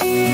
Peace.